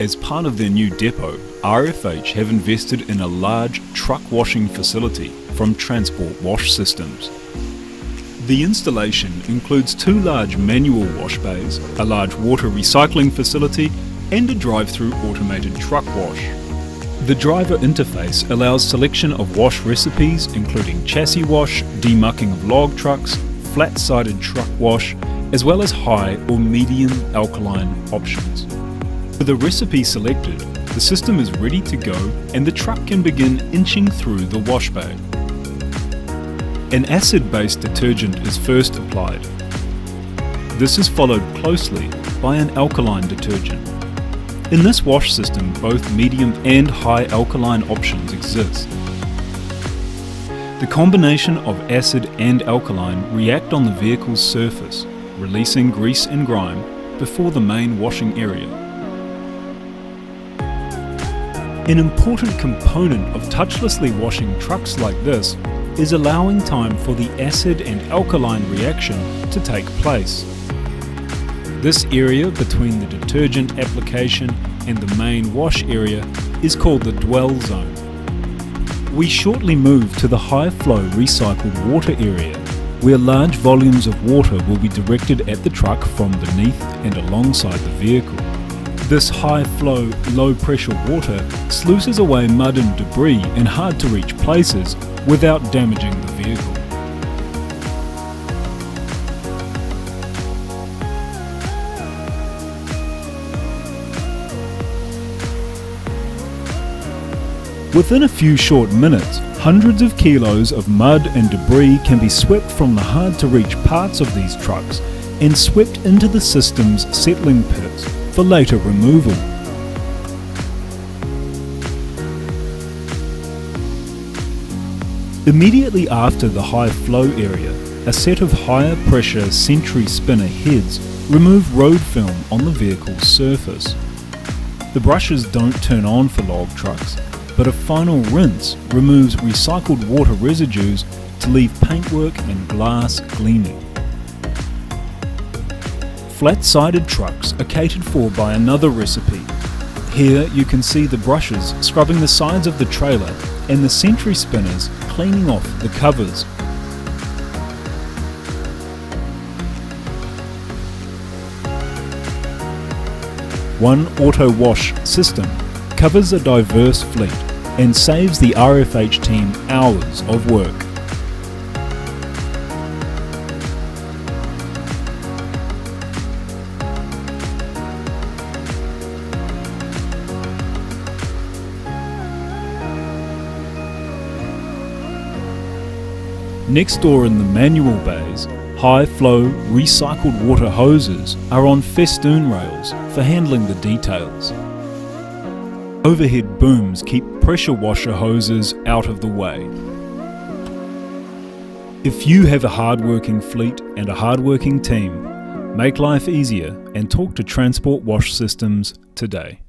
As part of their new depot, RFH have invested in a large truck washing facility from Transport Wash Systems. The installation includes two large manual wash bays, a large water recycling facility, and a drive-through automated truck wash. The driver interface allows selection of wash recipes including chassis wash, demucking of log trucks, flat-sided truck wash, as well as high or medium alkaline options. With the recipe selected, the system is ready to go and the truck can begin inching through the wash bay. An acid-based detergent is first applied. This is followed closely by an alkaline detergent. In this wash system, both medium and high alkaline options exist. The combination of acid and alkaline react on the vehicle's surface, releasing grease and grime before the main washing area. An important component of touchlessly washing trucks like this is allowing time for the acid and alkaline reaction to take place. This area between the detergent application and the main wash area is called the dwell zone. We shortly move to the high flow recycled water area, where large volumes of water will be directed at the truck from beneath and alongside the vehicle. This high flow, low pressure water sluices away mud and debris in hard to reach places without damaging the vehicle. Within a few short minutes, hundreds of kilos of mud and debris can be swept from the hard to reach parts of these trucks and swept into the system's settling pits for later removal. Immediately after the high flow area, a set of higher pressure Sentry spinner heads remove road film on the vehicle's surface. The brushes don't turn on for log trucks, but a final rinse removes recycled water residues to leave paintwork and glass gleaming. Flat-sided trucks are catered for by another recipe. Here you can see the brushes scrubbing the sides of the trailer and the Sentry spinners cleaning off the covers. One auto wash system covers a diverse fleet and saves the RFH team hours of work. Next door in the manual bays, high flow recycled water hoses are on festoon rails for handling the details. Overhead booms keep pressure washer hoses out of the way. If you have a hard-working fleet and a hard-working team, make life easier and talk to Transport Wash Systems today.